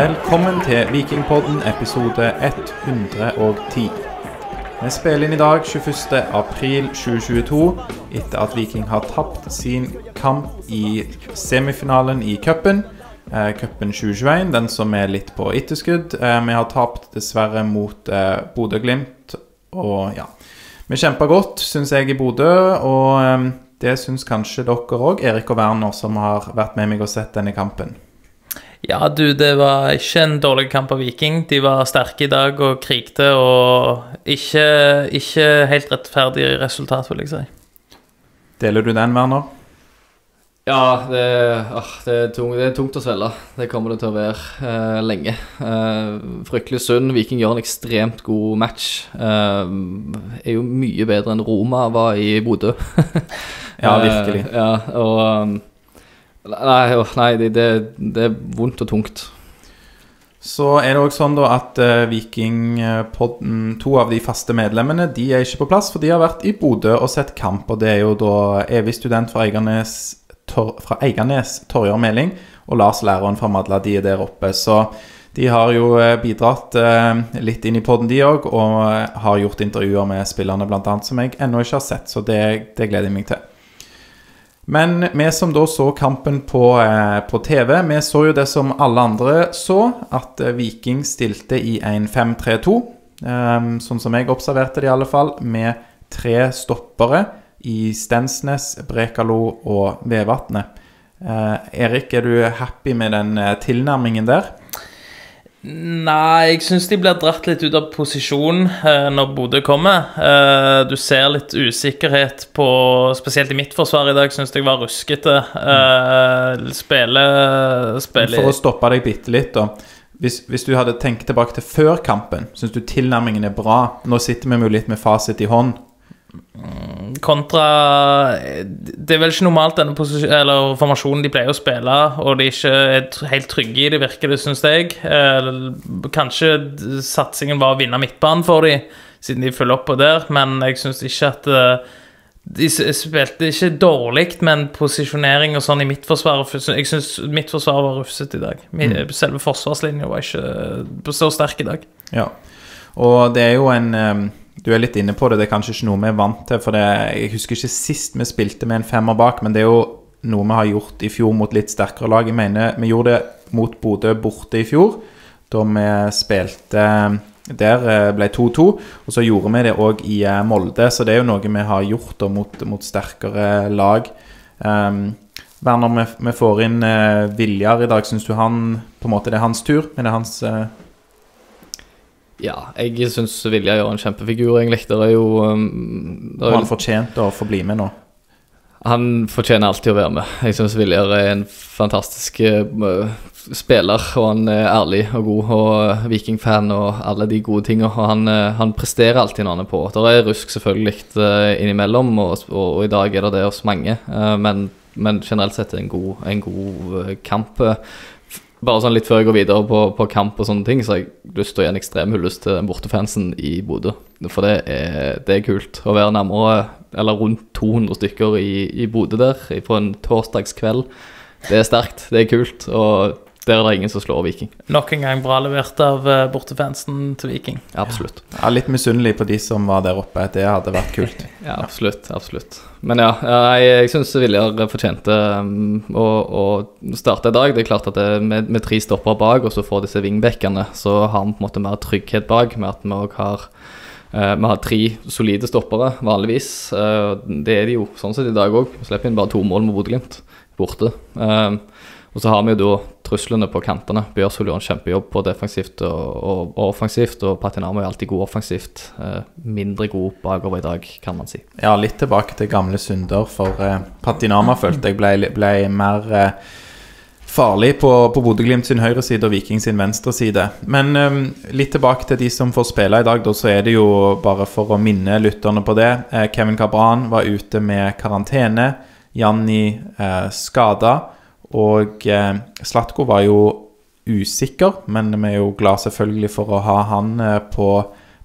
Velkommen til Vikingpodden episode 110. Vi spiller inn i dag 21. april 2022 etter at Viking har tapt sin kamp i semifinalen i cupen. Eh, cupen 2021, den som er litt på etterskudd. Eh, vi har tapt dessverre mot eh, Bodø-Glimt. Og ja Vi kjempa godt, syns jeg, i Bodø. Og det syns kanskje dere òg, Erik og Werner, som har vært med meg og sett denne kampen. Ja, du, det var ikke en dårlig kamp av Viking. De var sterke i dag og krigte, og ikke, ikke helt rettferdig resultat, vil jeg si. Deler du den, Werner? Ja, det, åh, det, er tung, det, er tungt å svelge. Det kommer det til å være eh, lenge. Eh, fryktelig synd. Viking gjør en ekstremt god match. Eh, er jo mye bedre enn Roma var i Bodø. Ja, virkelig. Eh, ja, og um, Nei, nei det, det, er vondt og tungt. Så er det òg sånn da at uh, Vikingpodden, to av de faste medlemmene, de er ikke på plass, for de har vært i Bodø og sett kamp. Og det er jo da evig student fra Eiganes, tor, fra Eiganes Torjar Meling, og Lars læreren fra Madla. De er der oppe. Så de har jo eh, bidratt uh, litt inn i podden, de òg, og har gjort intervjuer med spillerne, bl.a., som jeg ennå ikke har sett. Så det, det gleder jeg meg til. Men vi som da så kampen på, eh, på, TV, vi så jo det som alle andre så, at eh, Viking stilte i en 5-3-2. Eh, sånn som jeg observerte det, i alle fall, med tre stoppere i Stensnes, Brekalo og Vevatnet. Eh, Erik, er du happy med den eh, tilnærmingen der? Nei, jeg syns de blir dratt litt ut av posisjon eh, når Bodø kommer. Eh, du ser litt usikkerhet på Spesielt i mitt forsvar i dag syns jeg var ruskete. Eh, spille, spille For å stoppe deg bitte litt, da. Hvis, hvis, du hadde tenkt tilbake til før kampen, syns du tilnærmingen er bra? Nå sitter vi jo litt med fasit i hånd. Kontra Det er vel ikke normalt denne eller formasjonen de pleier å spille, og de ikke er helt trygge i det, virker det, syns jeg. Eh, kanskje satsingen var å vinne midtbanen for dem, siden de følger opp på der, men jeg syns ikke at eh, de spilte ikke dårlig, men posisjonering og sånn i mitt forsvar Jeg syns mitt forsvar var rufsete i dag. Mm. Selve forsvarslinja var ikke så sterk i dag. Ja, og det er jo en du er litt inne på det, det er kanskje ikke noe vi er vant til. For det, jeg husker ikke sist vi spilte med en femmer bak, men det er jo noe vi har gjort i fjor mot litt sterkere lag. Jeg mener, vi gjorde det mot Bodø borte i fjor, da vi spilte der eh, ble 2-2. Og så gjorde vi det òg i eh, Molde, så det er jo noe vi har gjort mot, mot, sterkere lag. Um, Werner, vi, vi, får inn uh, Viljar i dag. Syns du han på en måte det er hans tur? Men det er hans uh, ja, jeg syns Vilja gjør en kjempefigur, egentlig. Det er jo um, det Og han fortjente å få bli med nå? Han fortjener alltid å være med. Jeg syns Viljar er en fantastisk uh, spiller, og han er ærlig og god, og Viking-fan og alle de gode tinga. Og han, uh, han, presterer alltid når han er på. Det er rusk selvfølgelig uh, innimellom, og, og, og, i dag er det det hos mange, uh, men, men, generelt sett er det en god, en god kamp. Bare sånn litt før jeg går videre på, på, kamp og sånne ting, så har jeg lyst til å gi en ekstrem hyllest til bortefansen i Bodø. For det er, det er, kult å være nærmere, eller rundt 200 stykker i, i Bodø der på en torsdagskveld. Det er sterkt, det er kult. Og der er det ingen som slår Viking. Nok en gang bra levert av eh, bortefansen til Viking. Absolutt. Ja, litt misunnelig på de som var der oppe. Det hadde vært kult. ja, absolutt. absolutt. Men ja, jeg, jeg syns Viljar fortjente um, å, å, starte i dag. Det er klart at det, med, med, tre stopper bak, og så får disse vingbekkene, så har vi på en måte mer trygghet bak med at vi òg har uh, vi har tre solide stoppere, vanligvis. Uh, det er de jo sånn sett i dag òg. Slipper inn bare to mål med Bodø-Glimt borte. Uh, og så har vi jo da truslene på kantene. Bjørsvold gjorde en kjempejobb på defensivt og, og, og, offensivt, og Patinamo er alltid god offensivt. Eh, mindre god bakover i dag, kan man si. Ja, litt tilbake til gamle synder, for eh, Patinama følte jeg ble, ble mer eh, farlig på, på Bodø-Glimt sin høyre side og Viking sin venstre side. Men um, litt tilbake til de som får spille i dag, da, så er det jo bare for å minne lytterne på det. Eh, Kevin Cabran var ute med karantene. Janni eh, skada. Og eh, Slatko var jo usikker, men vi er jo glad selvfølgelig for å ha han eh, på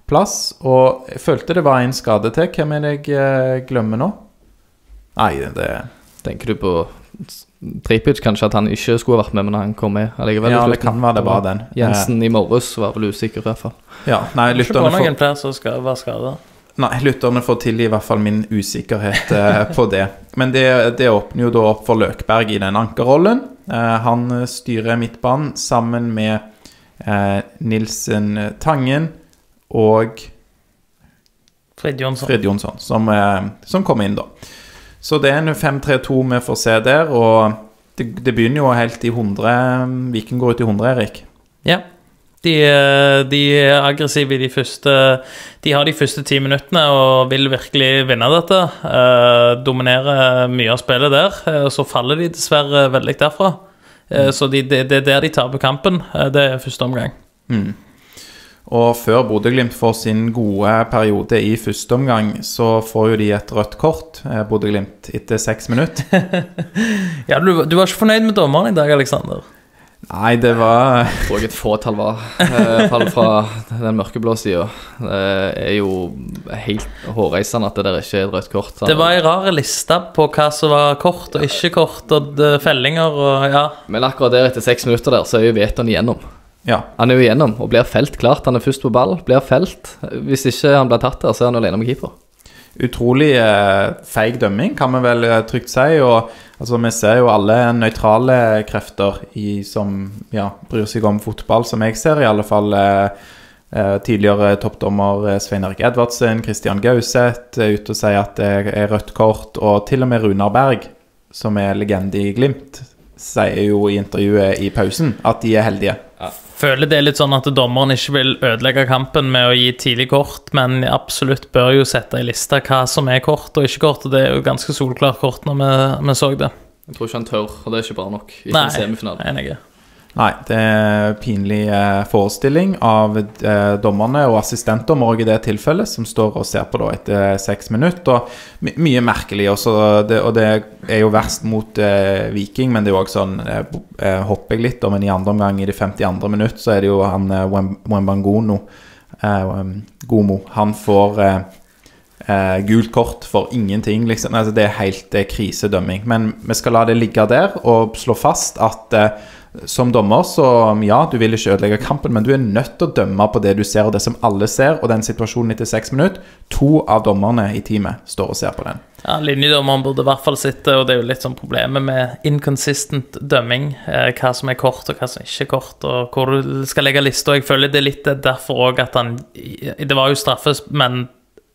plass. Og jeg følte det var en skade til. Hvem er det jeg eh, glemmer nå? Nei, det Tenker du på Tripic kanskje at han ikke skulle vært med, men han kom med allikevel. Ja, det kan være det var den. Jensen i morges var vel usikker, i hvert fall. Ja, nei, Ikke på lytterne får, noen flere som skal være skada. Nei, lytterne får tilgi i hvert fall min usikkerhet eh, på det. Men det, det åpner jo da opp for Løkberg i den ankerrollen. Eh, han styrer midtbanen sammen med eh, Nilsen Tangen og Fred Jonsson. Fred Jonsson, som, eh, som kommer inn, da. Så det er en 5-3-2 vi får se der, og det, det begynner jo helt i 100 Viken går ut i 100, Erik. Ja. De, eh, de er aggressive i de første De har de første ti minuttene og vil virkelig vinne dette. Eh, dominere mye av spillet der. og så faller de dessverre veldig derfra. Eh, Så de, det, det er der de taper kampen. Eh, det er første omgang. Og før Bodø-Glimt får sin gode periode i første omgang, så får jo de et rødt kort, eh, Bodø-Glimt, etter seks minutter. Ja, du, du var ikke fornøyd med dommeren i dag, Aleksander? Nei, det var tror jeg et fåtall var. eh, fall fra den mørkeblå sida. Det er jo helt hårreisende at det der ikke er et rødt kort. Det var ei rar liste på hva som var kort og ikke kort, og fellinger og ja. Men akkurat der, etter seks minutter der, så er jo Veton igjennom. Ja. Han er jo igjennom og blir felt. Klart han er først på ball, blir felt. Hvis ikke han blir tatt der, så er han alene med keeper. Utrolig eh, feig dømming, kan vi vel eh, trygt si. Og altså, vi ser jo alle nøytrale krefter i, som ja, bryr seg om fotball, som jeg ser, i alle fall. Eh, tidligere toppdommer Svein Erik Edvardsen, Christian Gauseth er ute og sier at det er rødt kort. Og til og med Runar Berg, som er legende i Glimt, sier jo i intervjuet i pausen at de er heldige. Føler det er litt sånn at dommeren ikke vil ødelegge kampen med å gi tidlig kort, men absolutt bør jo sette i lista hva som er kort og ikke kort, og det er jo ganske solklart kort når vi, vi så det. Jeg tror ikke han tør, og det er ikke bra nok i Nei, en semifinale. enig. Nei, det er pinlig eh, forestilling av eh, dommerne og assistentdommer i det tilfellet, som står og ser på da etter seks minutter. Og my mye merkelig. Også, det, og det er jo verst mot eh, Viking, men det er jo også sånn eh, eh, Hopper jeg litt, men i andre omgang, i det 52. minutt, så er det jo han eh, Wem- Wembangono eh, Gomo. Han får eh, eh, gult kort for ingenting, liksom. Altså, det er helt eh, krisedømming. Men vi skal la det ligge der og slå fast at eh, som dommer, så ja, du vil ikke ødelegge kampen, men du er nødt til å dømme på det du ser, og det som alle ser, og den situasjonen etter seks minutter. To av dommerne i teamet står og ser på den. Ja, Linjedommeren burde i hvert fall sitte, og det er jo litt sånn problemet med inconsistent dømming. Eh, hva som er kort, og hva som ikke er kort, og hvor du skal legge lista. Jeg føler det er litt derfor òg at han Det var jo straffes, men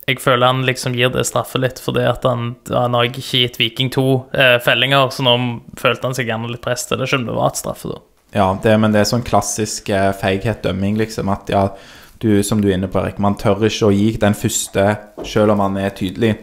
jeg føler han liksom gir det straffe litt fordi at han, han har ikke gitt Viking to eh, fellinger, så nå følte han seg gjerne litt press til det, selv om det var et straffe, da. Ja, det, men det er sånn klassisk eh, feighet dømming, liksom. At ja, du, som du er inne på, Erik, man tør ikke å gi den første, selv om man er tydelig.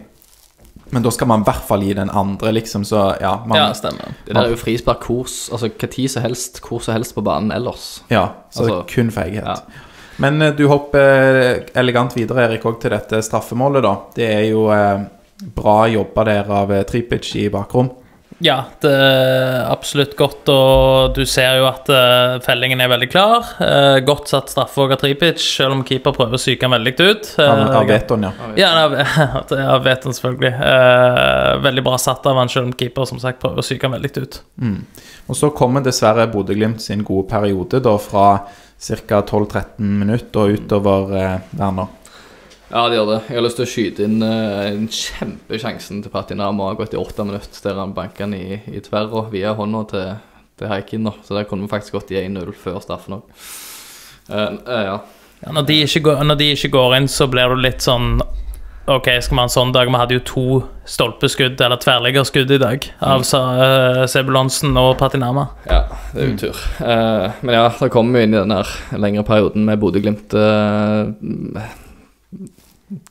Men da skal man i hvert fall gi den andre, liksom. Så ja, man, Ja, ja, stemmer. Det der er jo frispark hvor, altså hva tid som helst, hvor som helst på banen ellers. Ja, så Altså, kun feighet. ja. Men eh, du hopper elegant videre, Erik, også til dette straffemålet, da. Det er jo eh, bra jobba der av eh, Tripic i bakrom. Ja, det er absolutt godt, og du ser jo at eh, fellingen er veldig klar. Eh, godt satt straffe av Tripic, selv om keeper prøver å psyke han veldig ut. Av, Eh, av Veton, ja. Ja, av, jeg vet han selvfølgelig. Eh, veldig bra satt av han, selv om keeper som sagt prøver å psyke han veldig ut. Og så kommer dessverre Bodø-Glimt sin gode periode, da fra ca. 12-13 minutter og utover eh, Werner. Ja, det gjør det. Jeg har lyst til å skyte inn eh, en kjempesjansen til Patinama. Gått i åtte minutter der han banker den i, i tverra via hånda til, til Haikin. Så der kunne vi faktisk gått i 1-0 før straffen òg. ja. Ja, når, de ikke går, når de ikke går inn, så blir du litt sånn Ok, skal vi ha en sånn dag? Vi hadde jo to stolpeskudd, eller tverrliggerskudd, i dag. Av uh, Sebulonsen og Patinama. ja, det er utur. Uh, men ja, da kommer vi inn i den her lengre perioden med Bodø-Glimt. Uh,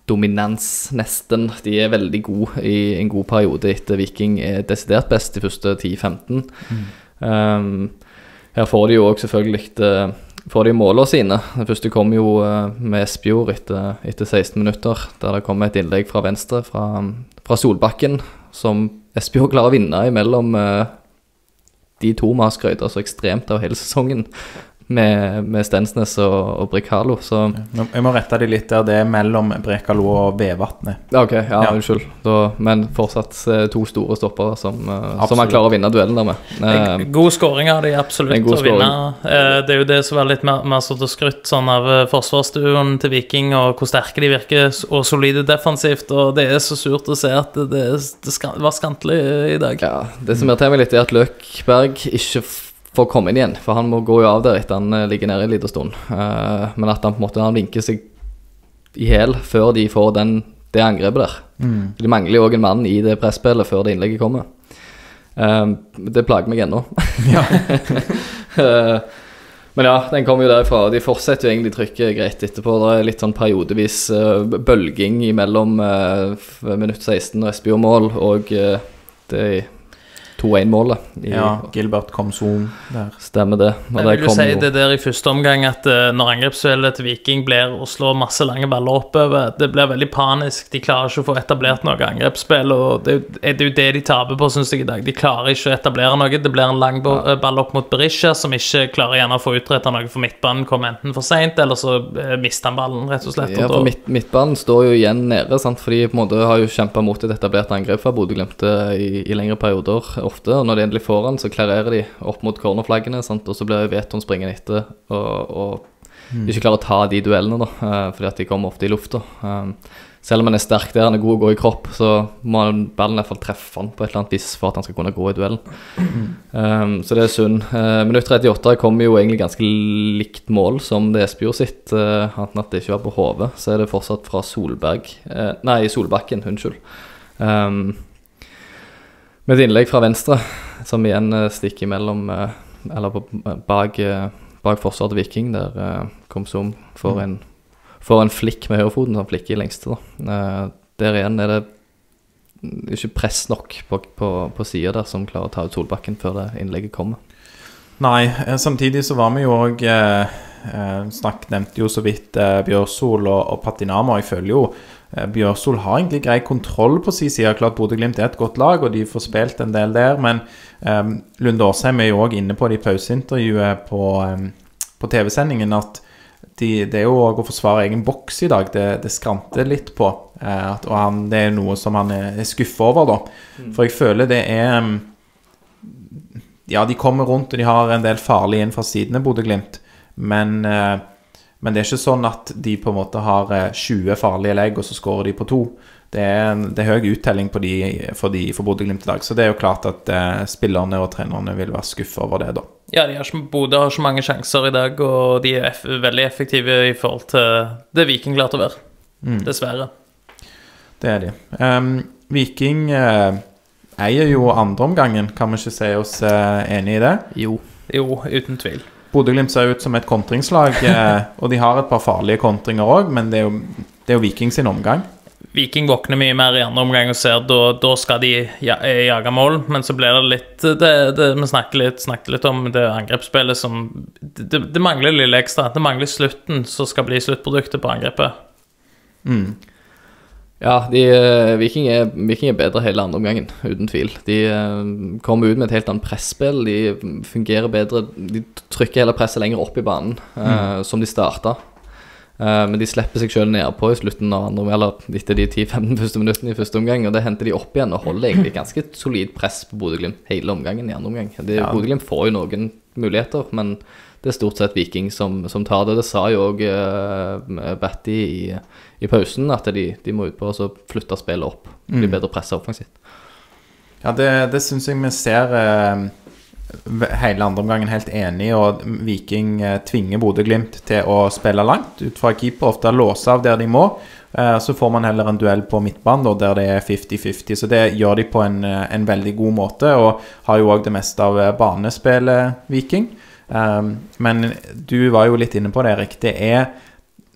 dominans, nesten. De er veldig gode i en god periode etter Viking er desidert best de første 10-15. Um, her får de jo òg selvfølgelig uh, får de måla sine. Det første kom jo eh, med Espejord etter, etter 16 minutter, der det kom et innlegg fra venstre fra, fra Solbakken, som Espejord klarer å vinne imellom eh, de to vi har skrøt så ekstremt av hele sesongen. Med, med Stensnes og, og Brekalo. Så Jeg må rette det litt der. Det er mellom Brekalo og Vevatnet. Ja, Ok, ja, Ja. unnskyld. Da, men fortsatt eh, to store stoppere som, eh, som han klarer å vinne duellen der med. Eh, God skåring av de absolutt å vinne. Eh, Det er jo det som er litt mer, mer sånn skrytt sånn av forsvarsstuen til Viking, og hvor sterke de virker, og solide defensivt. Og det er så surt å se at det, det, var skantelig i dag. ja, det som irriterer meg litt, er at Løkberg ikke f- å komme inn igjen. For han må gå jo av der etter han eh, ligger nede en liten stund. Uh, men at han på en måte han vinker seg i hæl før de får den, det angrepet der. De mangler jo òg en mann i det presspillet før det innlegget kommer. Uh, det plager meg ennå. Eh, Men ja, den kommer jo derifra. De fortsetter jo egentlig trykket greit etterpå. Det er litt sånn periodevis bølging mellom minutt 16 og Espejord-mål og det 2-1-målet. Ja, Gilbert kom zoom der. Stemmer det. Og Jeg vil jo si det der i første omgang at uh, når angrepsspillet til Viking blir å slå masse lange baller oppover, det blir veldig panisk. De klarer ikke å få etablert noe angrepsspill, og det er jo- det de taper på, syns jeg, i dag. De klarer ikke å etablere noe. Det blir en lang eh, ball opp mot Berisha, som ikke klarer gjerne å få utretta noe, for midtbanen kom enten for seint, eller så eh, mister han ballen, rett og slett. Ja, for midt, Midtbanen står jo igjen nede, sant? for de på en måte har jo kjempa mot et etablert angrep fra Bodø-Glimt i, i lengre perioder ofte. Og når de endelig får han, så klarerer de opp mot cornerflaggene, sant? og så blir Veton springende etter og, og ikke klarer å ta de duellene, da, eh, fordi at de kommer ofte i lufta. Um, selv om han er sterk der, han er god å gå i kropp, så må han- ballen i hvert fall treffe han på et eller annet vis for at han skal kunne gå i duellen. Um, så det er synd. Uh, minutt 38 kommer jo egentlig ganske likt mål som det Espejord sitt, uh, anten at det ikke var på hodet. Så er det fortsatt fra Solberg uh, Nei, Solbakken, unnskyld. Um, med et innlegg fra venstre, som igjen uh, stikker mellom uh, Eller på, bak, bak forsvaret til Viking, der Komsom får en, får en flikk med høyrefoten, som flikker i lengste. Da. Der igjen er det ikke press nok på, på, på sida der som klarer å ta ut Solbakken før det innlegget kommer. Nei, eh, samtidig så var vi jo òg eh, eh, Snakk nevnte jo så vidt eh, Bjørsol og, og Patinama. Jeg føler jo eh, Bjørsol har egentlig grei kontroll på sin side. Klart Bodø-Glimt er et godt lag, og de får spilt en del der. Men um, Lunde Åsheim er jo òg inne på det i pauseintervjuet på, um, på TV-sendingen at de, det er jo òg å forsvare egen boks i dag. Det, det skranter litt på. Uh, at, og han, det er noe som han er, er skuffa over, da. For jeg føler det er um, Ja, de kommer rundt, og de har en del farlige inn fra sidene, Bodø-Glimt. Men, eh, men det er ikke sånn at de på en måte har eh, 20 farlige legg, og så skårer de på to. Det er, en- det er høy uttelling på de, for, de, for Bodø-Glimt i dag. Så det er jo klart at eh, spillerne og trenerne vil være skuffa over det, da. Ja, de har ikke, Bodø har så mange sjanser i dag, og de er eff veldig effektive i forhold til det Viking klarte å være. Dessverre. Det er de. Um, Viking eh, eier jo andreomgangen, kan vi ikke si oss eh, enig i det? Jo. Jo, uten tvil. Bodø-Glimt ser ut som et kontringslag, eh, og de har et par farlige kontringer òg, men det er, jo, det er jo Viking sin omgang. Viking våkner mye mer i andre omgang og ser da, da skal de ja, eh, jage mål, men så blir det litt det, det, Vi snakket litt, snakket litt om det angrepsspillet som det, det mangler lille ekstra. Det mangler slutten som skal bli sluttproduktet på angrepet. Ja, de, eh, Viking, er, Viking er bedre hele andre omgangen, uten tvil. De uh, kommer ut med et helt annet presspill. De fungerer bedre. De trykker hele presset lenger opp i banen, eh, som de starta. Uh, men de slipper seg sjøl nedpå i slutten av andre eller etter de 10-15 første minuttene i første omgang. Og det henter de opp igjen og holder egentlig ganske solid press på Bodø-Glimt hele omgangen i andre omgang. Det- Ja. Bodø-Glimt får jo noen muligheter, men det er stort sett Viking som, som tar det. Det sa jo òg uh, Batty i, i pausen, at de, de må ut på å flytte spillet opp. Bli bedre pressa offensivt. Ja, det, det syns jeg vi ser eh, hele andre omgangen helt enig. Og Viking eh, tvinger Bodø-Glimt til å spille langt ut fra keeper. Ofte låse av der de må. Eh, så får man heller en duell på midtbanen der det er 50-50. Så det gjør de på en, en veldig god måte, og har jo òg det meste av banespillet, Viking. Men du var jo litt inne på det, Erik. Det er,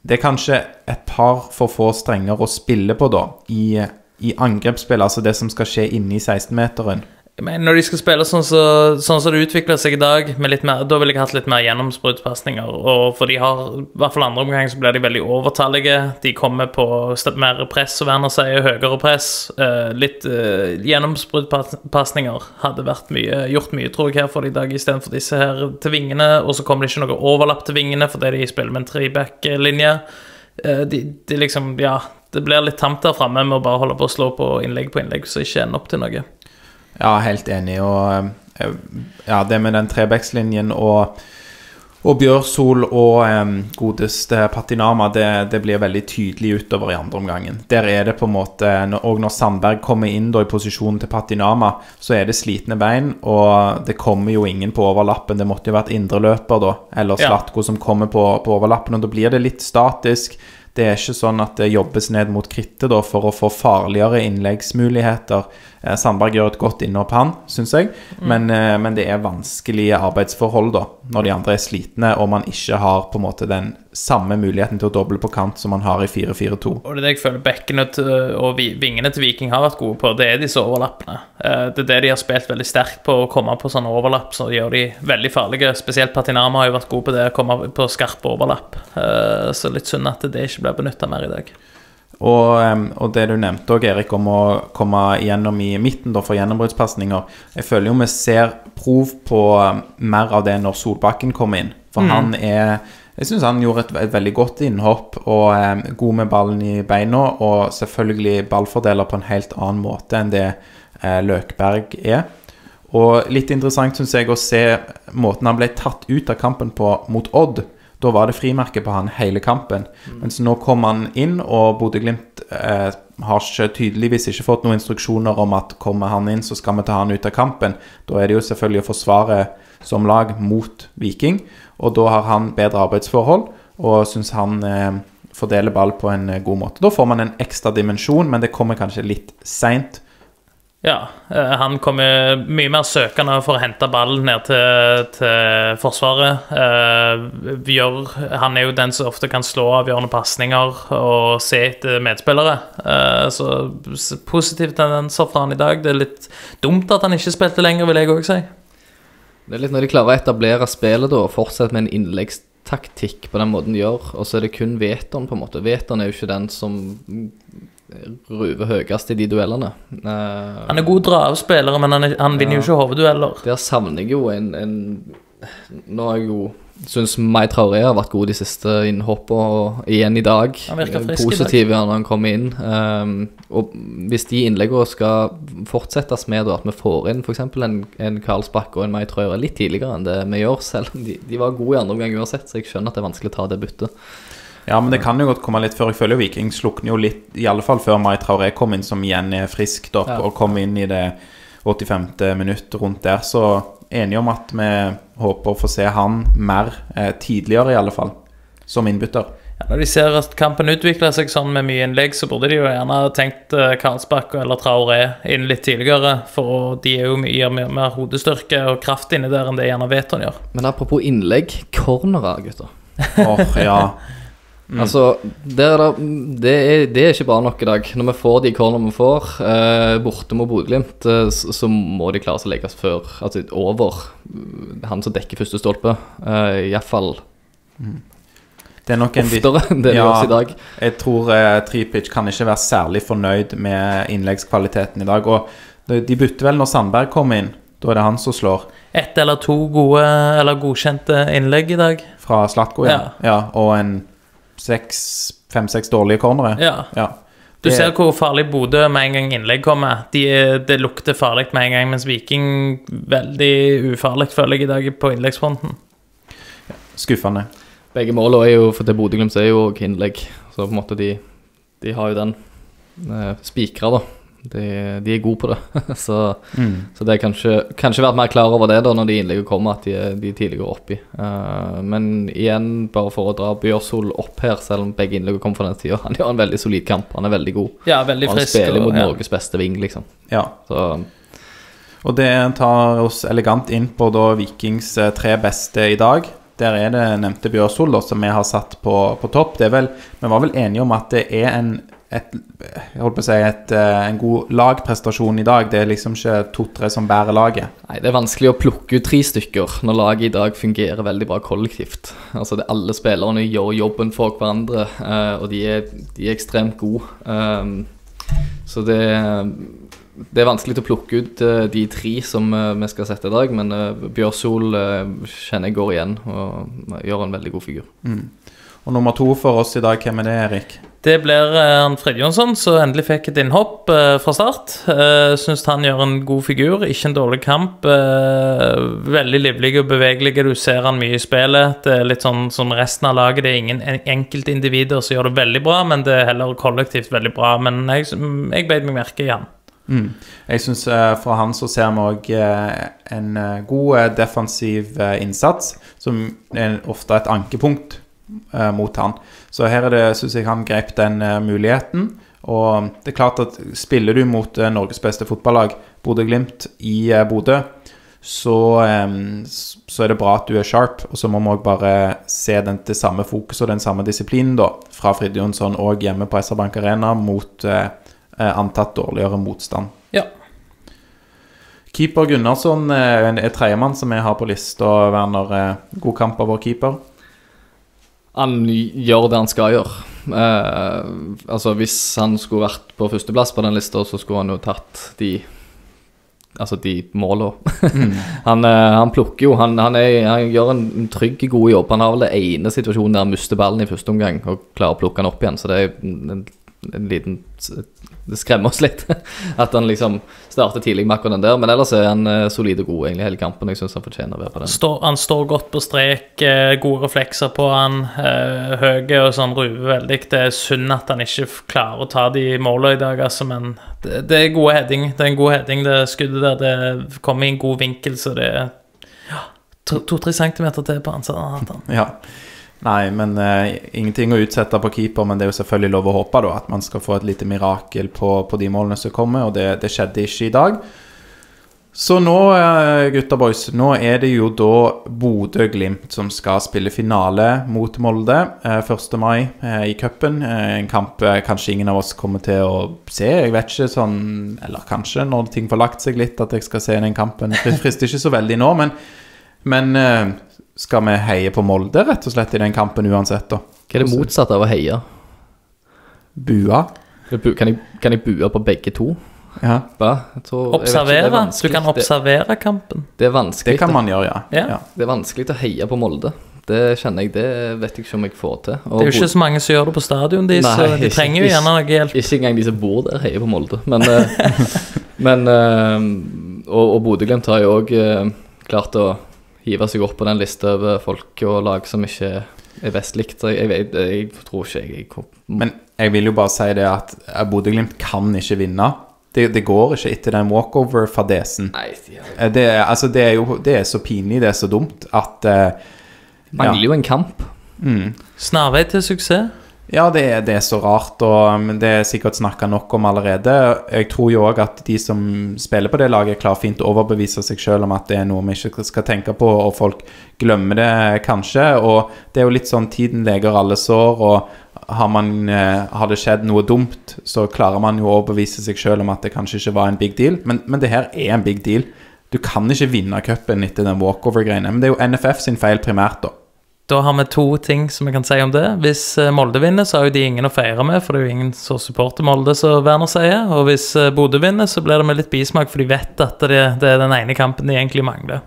det er kanskje et par for få strenger å spille på, da, i, i angrepsspill. Altså det som skal skje inne i 16-meteren. Men når de skal spille sånn som så, sånn så det utvikler seg i dag, mer, da ville jeg hatt litt mer gjennombruddspasninger. For de har, i hvert fall andre omgang, så blir de veldig overtallige. De kommer på mer press, som Werner sier, høyere press. Uh, litt uh, gjennomsbruddspasninger hadde vært mye, gjort mye, tror jeg, her for i dag, istedenfor disse her til vingene. Og så kommer det ikke noe overlapp til vingene fordi de spiller med en treback-linje. Uh, de, de liksom, ja Det blir litt tamt der framme med å bare holde på å slå på innlegg på innlegg, så ikke ender opp til noe. Ja, helt enig. Og eh, ja, det med den trebackslinjen og, og Bjørsol og um, godeste Patinama, det, det blir veldig tydelig utover i andre omgangen. Der er det på en måte Og når Sandberg kommer inn da i posisjonen til Patinama, så er det slitne bein, og det kommer jo ingen på overlappen. Det måtte jo vært indreløper, da, eller Ja. Slatko som kommer på, på overlappen, og da blir det litt statisk. Det er ikke sånn at det jobbes ned mot krittet da, for å få farligere innleggsmuligheter. Eh, Sandberg gjør et godt innhopp, han, syns jeg. Men, eh, men det er vanskelige arbeidsforhold da, når de andre er slitne, og man ikke har på en måte den samme muligheten til å doble på kant som man har i 4-4-2. Og det er det jeg føler bekkene til, og vingene til Viking har vært gode på, det er disse overlappene. Eh, Det er det de har spilt veldig sterkt på, å komme på sånne overlapp, så gjør de veldig farlige. Spesielt Patinama har jo vært god på det, å komme på skarpe overlapp. Så litt synd at det ikke blir benytta mer i dag. Og, og det du nevnte òg, Erik, om å komme igjennom i midten da, for gjennombruddspasninger Jeg føler jo vi ser prov på mer av det når Solbakken kommer inn. For han er Jeg syns han gjorde et, et veldig godt innhopp og em, god med ballen i beina. Og selvfølgelig ballfordeler på en helt annen måte enn det eh, Løkberg er. Og litt interessant syns jeg å se måten han ble tatt ut av kampen på mot Odd. Da var det frimerke på han hele kampen. Mens nå kom han inn, og Bodø-Glimt eh, har ikke, tydeligvis ikke fått noen instruksjoner om at kommer han inn, så skal vi ta han ut av kampen. Da er det jo selvfølgelig å forsvare som lag mot Viking, og da har han bedre arbeidsforhold, og syns han eh, fordeler ball på en eh, god måte. Da får man en ekstra dimensjon, men det kommer kanskje litt seint. Ja, eh, han kommer mye mer søkende for å hente ballen ned til, til Forsvaret. Eh, gjør, han er jo den som ofte kan slå avgjørende pasninger og se etter medspillere. Eh, så positive tendenser fra han i dag. Det er litt dumt at han ikke spilte lenger, vil jeg òg si. Det er litt når de klarer å etablere spillet da, og fortsette med en innleggstaktikk på den måten de gjør, og så er det kun Veton, på en måte. Veton er jo ikke den som ruver høyest i de duellene. Uh, Han er god dra-av-spillere, men han, han vinner jo ikke hoveddueller. Der savner jeg jo en, en Nå har jeg jo syns Mai Traoré har vært god de siste innhoppene, og igjen i dag. Han virker frisk i dag. Positiv når han kommer inn. Um, og hvis de innleggene skal fortsettes med at vi får inn f.eks. En, en Karlsbakk og en Mai Traoré litt tidligere enn det vi gjør, selv om de, de var gode i andre omgang uansett, så jeg skjønner at det er vanskelig å ta det byttet. Ja, men det kan jo godt komme litt før. Jeg føler jo Viking slukner jo litt, i alle fall før Mai Traoré kom inn, som igjen er frisk opp, Ja. og kom inn i det 85. minutt rundt der. Så enige om at vi håper å få se han mer eh, tidligere, i alle fall, som innbytter. Ja, når de ser at kampen utvikler seg sånn med mye innlegg, så burde de jo gjerne ha tenkt eh, Karlsbakk eller Traoré inn litt tidligere. For de er jo mye, mye mer hodestyrke og kraft inni der enn det gjerne Veton gjør. Men apropos innlegg, cornerer, gutter. Åh, ja. Altså, det er, det, er, det er ikke bra nok i dag. Når vi får de cornerne vi får, eh, borte mot Bodø-Glimt, eh, så, så må de klare seg å legges før, altså over eh, han som dekker første stolpe. Eh, Iallfall Det er nok en oftere enn det Ja. gjøres i dag. Jeg tror eh, Tripic kan ikke være særlig fornøyd med innleggskvaliteten i dag. Og de bytter vel når Sandberg kommer inn. Da er det han som slår. Ett eller to gode eller godkjente innlegg i dag. Fra Slatko, ja. ja. Og en fem-seks dårlige cornere. Ja. Ja. Du Det- ser hvor farlig Bodø med en gang innlegg kommer. De, det lukter farlig med en gang, mens Viking veldig ufarlig, føler jeg, i dag på innleggsfronten. Skuffende. Begge målene er jo for til Bodø-Glimt er jo innlegg, så på en måte de, de har jo den uh, spikra, da. De, de er gode på det. så, så det er kanskje, kanskje vært mer klar over det da når de innleggene kommer, at de, er- de tidlig går oppi. Uh, men igjen, bare for å dra Bjørsol opp her, selv om begge innleggene kommer fra den tida. Han gjør en veldig solid kamp, han er veldig god. Ja, veldig Og han frisk. spiller og- mot ja. Norges beste ving, liksom. Ja. Så Og det tar oss elegant inn på da Vikings eh, tre beste i dag. Der er det nevnte Bjørsol, da, som vi har satt på, på topp. Det er vel, Vi var vel enige om at det er en et, jeg holdt på å si et, eh, en god lagprestasjon i dag. Det er liksom ikke to-tre som bærer laget. Nei, Det er vanskelig å plukke ut tre stykker når laget i dag fungerer veldig bra kollektivt. Altså, det, Alle spillerne gjør jobben for hverandre, eh, og de er, de er ekstremt gode. Um, så det, det er vanskelig å plukke ut eh, de tre som vi skal sette i dag, men Bjørsol kjenner jeg går igjen og gjør en veldig god figur. Og nummer to for oss i dag, hvem er det, Erik? Det blir eh, han Fridjonsson, som endelig fikk et innhopp eh, fra start. Uh, Syns han gjør en god figur, ikke en dårlig kamp. Eh, veldig livlig og bevegelig. Du ser han mye i spillet. Det er litt sånn som resten av laget. Det er ingen en- enkeltindivider som gjør det veldig bra, men det er heller kollektivt veldig bra. Men jeg, jeg beit meg merke i han. Mm. Jeg syns fra han så ser vi òg en eh, god eh, defensiv eh, innsats, som er ofte et ankepunkt eh, mot han. Så her er det, syns jeg han grep den eh, muligheten. Og det er klart at spiller du mot eh, Norges beste fotballag, Bodø-Glimt, i eh, Bodø, så, så er det bra at du er sharp. Og så må vi òg bare se den, det samme fokuset og den samme disiplinen da, fra Fridtjonsson og hjemme på SR-Bank Arena mot eh, antatt dårligere motstand. Ja. Keeper Gunnarsson er tredjemann som jeg har på lista. Werner, god kamp av vår keeper. Han gjør det han skal gjøre. Eh, altså Hvis han skulle vært på førsteplass på den lista, så skulle han jo tatt de Altså de måla. han, eh, han plukker jo han, han, er, han gjør en, en trygg, god jobb. Han har vel det ene situasjonen der han mister ballen i første omgang og klarer å plukke den opp igjen. Så det er en, en liten Det skremmer oss litt at han liksom starter tidlig med akkurat den der. Men ellers er han eh, solid og god egentlig hele kampen. Jeg syns han fortjener å være på den. Står, han står godt på strek, eh, gode reflekser på han, eh, høye og sånn ruver veldig. Det er synd at han ikke klarer å ta de målene i dag, altså, men det, det er gode heading. Det er en god heading, det skuddet der. Det kommer i en god vinkel, så det er ja, to-tre centimeter til på han, så han. Ja. Nei, men uh, ingenting å utsette på keeper, men det er jo selvfølgelig lov å håpe da, at man skal få et lite mirakel på, på de målene som kommer, og det, det skjedde ikke i dag. Så nå, eh, gutta boys, nå er det jo da Bodø-Glimt som skal spille finale mot Molde eh, 1. mai eh, i cupen. En kamp kanskje ingen av oss kommer til å se. Jeg vet ikke sånn Eller kanskje når ting får lagt seg litt, at jeg skal se den kampen. Det frister ikke så veldig nå, men, men skal vi heie på Molde, rett og slett, i den kampen uansett, da? Hva er det motsatte av å heie? Bua? Kan jeg, kan jeg bue på begge to? Ja, tror- er Observere. Du kan observere kampen. Det, det er vanskelig. det kan man gjøre, ja. Ja. ja. Det er vanskelig å heie på Molde. Det kjenner jeg, det vet jeg ikke om jeg får til. Og Det er jo ikke så mange som gjør det på stadion, de, så Nei, de ikke- trenger jo gjerne noe hjelp. Ikke engang de som bor der, heier på Molde. Men, eh, men eh, Og, og Bodø-Glimt har jo òg klart å hive seg opp på den lista over folk og lag som ikke er best likt. Jeg, jeg, jeg tror ikke jeg, jeg Men jeg vil jo bare si det at Bodø-Glimt kan ikke vinne. Det, det går ikke etter den walkover-fadesen. Eh, Det, er- altså, det er jo det er så pinlig, det er så dumt, at uh, mangler jo en kamp. mm. Snarvei til suksess. Ja, det er, det er så rart, og det er sikkert snakka nok om allerede. Jeg tror jo òg at de som spiller på det laget, klarer fint å overbevise seg sjøl om at det er noe vi ikke skal tenke på, og folk glemmer det kanskje. Og det er jo litt sånn tiden leger alle sår, og har, man, eh, har det skjedd noe dumt, så klarer man jo å overbevise seg sjøl om at det kanskje ikke var en big deal. Men, men det her er en big deal. Du kan ikke vinne cupen etter den walkover-greiene. Men det er jo NFF sin feil primært, da. Da har vi to ting som vi kan si om det. Hvis eh, Molde vinner, så har jo de ingen å feire med, for det er jo ingen som supporter Molde, som Werner sier. Og hvis eh, Bodø vinner, så blir det med litt bismak, for de vet at det, det er den ene kampen de egentlig mangler.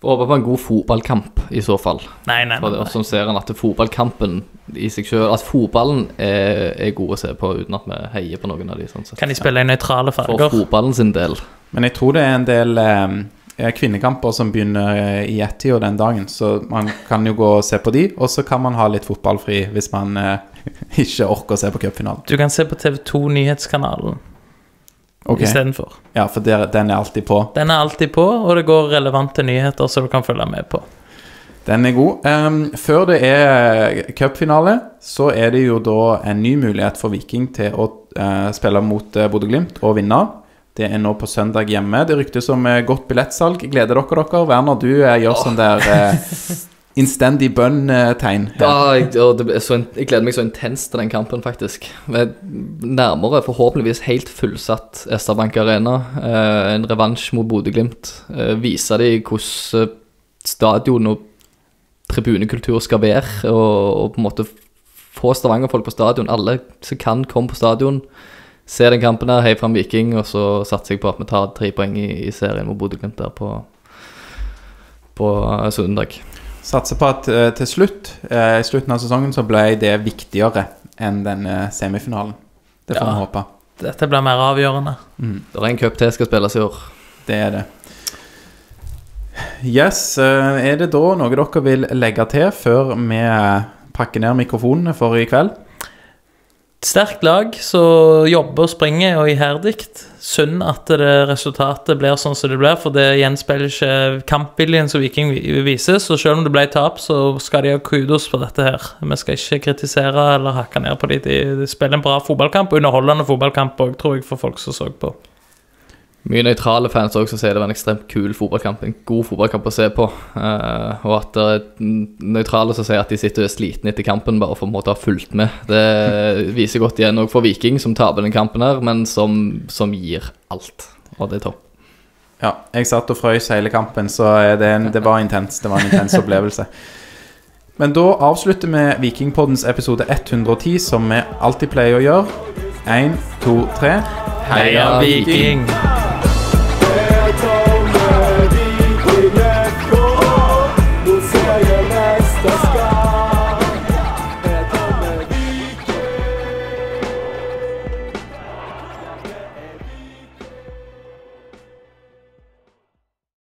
Får håpe på en god fotballkamp, i så fall. Nei, nei, nei. det, nei. sånn ser en at fotballkampen i seg selv At fotballen er, er god å se på uten at vi heier på noen av de. Sånn sett. Kan de spille i nøytrale farger? For fotballen sin del. Men jeg tror det er en del eh, kvinnekamper som begynner eh, i ett-tida den dagen, så man kan jo gå og se på de, og så kan man ha litt fotballfri hvis man eh, ikke orker å se på cupfinalen. Du kan se på TV2 Nyhetskanalen okay. istedenfor. Ja, for der, den er alltid på. Den er alltid på, og det går relevante nyheter som du kan følge med på. Den er god. Um, før det er cupfinale, så er det jo da en ny mulighet for Viking til å uh, spille mot uh, Bodø-Glimt og vinne. Det er nå på søndag hjemme. Det ryktes om eh, godt billettsalg. Gleder dere dere? Werner, du eh, gjør sånn der eh, innstendig bønn-tegn. Ja, jeg, det, så, in- jeg gleder meg så intenst til den kampen, faktisk. Nærmere forhåpentligvis helt fullsatt SR-Bank Arena. Eh, en revansj mot Bodø-Glimt. Eh, vise dem hvordan eh, stadion og tribunekultur skal være, og, og på en måte få Stavanger-folk på stadion. Alle som kan, komme på stadion. Se den kampen her, hei fram Viking, og så satser jeg på at vi tar tre poeng i, i serien mot Bodø-Glimt der på, på eh, søndag. Satser på at uh, til slutt, uh, i slutten av sesongen, så ble det viktigere enn den semifinalen. Det får Ja. vi håpe. Dette blir mer avgjørende. Det er en cup til skal spilles i år. Det er det. Yes, er det da noe dere vil legge til før vi pakker ned mikrofonene for i kveld? Sterkt lag som jobber og springer og iherdig. Synd at det resultatet blir sånn som det blir, for det gjenspeiler ikke kampviljen som Viking vi- viser. Så selv om det ble tap, så skal de ha kudos for dette her. Vi skal ikke kritisere eller hakke ned på dem. De, de spiller en bra fotballkamp, underholdende fotballkamp òg, tror jeg, for folk som så på. Mye nøytrale fans også som sier det var en ekstremt kul fotballkamp. En god fotballkamp å se på. Uh, og at det er nøytrale som sier at de sitter og er slitne etter kampen bare for å ha fulgt med. Det viser godt igjen òg for Viking, som taper den kampen her, men som, som gir alt. Og det er topp. Ja, jeg satt og frøys hele kampen, så det, en, det var intens. Det var en intens opplevelse. Men da avslutter vi Vikingpoddens episode 110, som vi alltid pleier å gjøre. Én, to, tre. Heia Viking!